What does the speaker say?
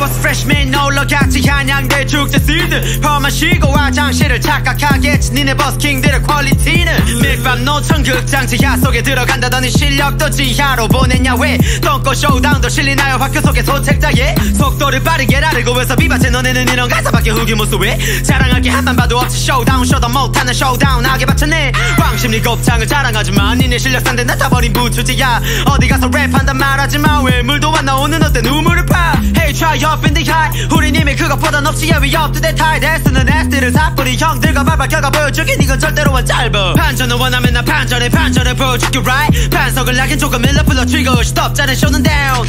was freshman 놀러 갔지 한양대 축제 시즌 험한 쉬고 화장실을 착각하겠지 니네 버스킹들의 퀄리티는. 밀밤 노천 극장 지하 속에 들어간다더니 실력도 지하로 보냈냐 왜? 똥꼬 쇼다운도 실리나요? 학교 속에 소책자에? 속도를 빠르게 나르고 해서 비바체 너네는 이런 가사밖에 흑이 모습에 자랑할 게 한만 봐도 없지 쇼다운 쇼도 못하는 쇼다운 하게 바쳤네. 광심리 곱창을 자랑하지만 니네 실력 상대 나타버린 부추지야. 어디 가서 랩한단 말하지마. 왜 물도 안 나오는 어때? 눈물을 파 이미 그것보단 to that high S는 S들을 사뿌리 형들과 발발 켜가 보여주긴 이건 절대로 안 짧아 반전을 원하면 나 반전에 반전을 보여줄게 right? 반석을 나긴 조금 일러 불러 트리거 stop 자는 쇼는 down